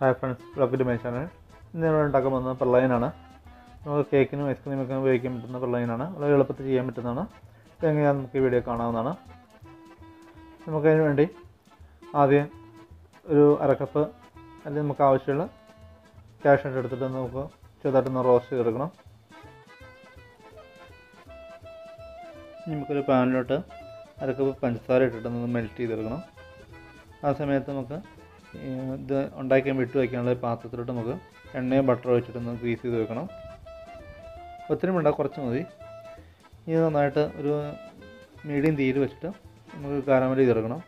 Hi friends to my channel ഇന്ന് നമ്മൾ ഉണ്ടാക്കാൻ പോകുന്നത് പെർലൈനാണ് നമുക്ക് കേക്കിനും ഐസ്ക്രീമൊക്കെ ഉപയോഗിക്കാൻ പറ്റുന്ന പെർലൈനാണ് വളരെ എളുപ്പത്തിൽ ചെയ്യാൻ പറ്റുന്നതാണ്. എങ്ങനെയാ നമുക്ക് ഈ വീഡിയോ കാണാവുന്നതാണ്. നമുക്കതിന് വേണ്ടി ആദ്യം ഒരു അരക്കപ്പ് അല്ലെങ്കിൽ നമുക്ക് ആവശ്യമുള്ള ക്യാഷ് എടുത്തിട്ട് നമുക്ക് ചെറുതായിട്ടൊന്ന് റോസ്റ്റ് ചെയ്തെടുക്കണം. നമുക്കൊരു പാനിലോട്ട് അരക്കപ്പ് പഞ്ചസാര ഇട്ടിട്ട് നമുക്ക് മെൽറ്റ് ചെയ്തെടുക്കണം. ആ സമയത്ത് നമുക്ക് ഇത് ഉണ്ടാക്കി വിട്ടു വയ്ക്കാനുള്ള പാത്രത്തിലോട്ട് നമുക്ക് എണ്ണയും ബട്ടറും ഒഴിച്ചിട്ടൊന്ന് ഗ്രീസ് ചെയ്ത് വെക്കണം. ഒത്തിരി വേണ്ട കുറച്ച് മതി. ഇനി നന്നായിട്ട് ഒരു മീഡിയം തീയിൽ വെച്ചിട്ട് നമുക്ക് കാരാമൽ ചെയ്തെടുക്കണം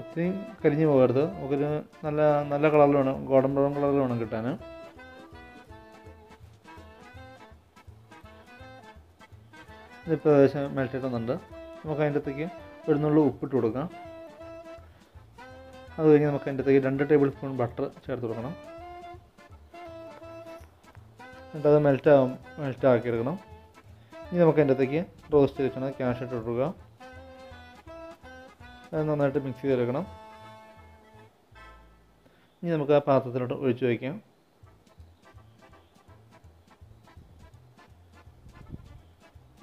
ഒത്തിരി കരിഞ്ഞു പോകരുത്. നമുക്കൊരു നല്ല നല്ല കളറിൽ വേണം ഗോൾഡൻ ബ്രൗൺ കളറിൽ വേണം കിട്ടാൻ. ഇതിപ്പോൾ ഏകദേശം മെൽറ്റ് ഇടുന്നുണ്ട് നമുക്ക് അതിന്റെ അകത്തേക്ക് ഒരു നുള്ളു ഉപ്പിട്ട് കൊടുക്കാം. അത് കഴിഞ്ഞ് നമുക്ക് അതിന്റെ രണ്ട് ടേബിൾ സ്പൂൺ ബട്ടർ ചേർത്ത് കൊടുക്കണം. എന്നിട്ട് അത് മെൽറ്റ് മെൽറ്റ് ആക്കിയെടുക്കണം. ഇനി നമുക്ക് അതിന്റെ അകത്തേക്ക് റോസ്റ്റ് ചെയ്തിട്ടാണ് ക്യാഷ് ഇട്ട് കൊടുക്കുക. അത് നന്നായിട്ട് മിക്സ് ചെയ്തെടുക്കണം. ഇനി നമുക്ക് ആ പാത്രത്തിലോട്ട് ഒഴിച്ച് വയ്ക്കാം.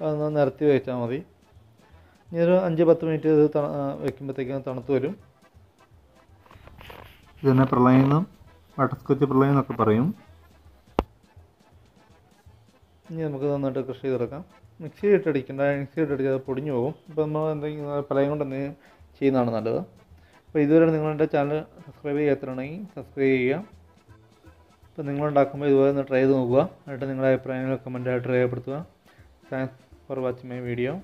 അതൊന്ന് നിരത്തി വെച്ചാൽ മതി. ഇനി ഒരു അഞ്ച് പത്ത് മിനിറ്റ് ഇത് വെക്കുമ്പോഴത്തേക്കും തണുത്ത് വരും. ഇതിനെ പ്രളയം വട്ടസ്കൊച്ച് പ്രളയം എന്നൊക്കെ പറയും. ഇനി നമുക്ക് നന്നായിട്ട് കൃഷി ചെയ്തെടുക്കാം. മിക്സി ഇട്ടടിക്കണ്ട മിക്സി ഇട്ടടിച്ച് അത് പൊടിഞ്ഞു പോകും. ഇപ്പോൾ നമ്മൾ എന്തെങ്കിലും പ്രളയം കൊണ്ട് എന്തെങ്കിലും ചെയ്യുന്നതാണ് നല്ലത്. അപ്പോൾ ഇതുവരെ നിങ്ങളുടെ ചാനൽ സബ്സ്ക്രൈബ് ചെയ്യാത്തതാണെങ്കിൽ സബ്സ്ക്രൈബ് ചെയ്യുക. അപ്പോൾ നിങ്ങളുണ്ടാക്കുമ്പോൾ ഇതുപോലെ ഒന്ന് ട്രൈ ചെയ്ത് നോക്കുക. എന്നിട്ട് നിങ്ങളുടെ അഭിപ്രായങ്ങൾ കമന്റായിട്ട് രേഖപ്പെടുത്തുക. Thanks for watching my video.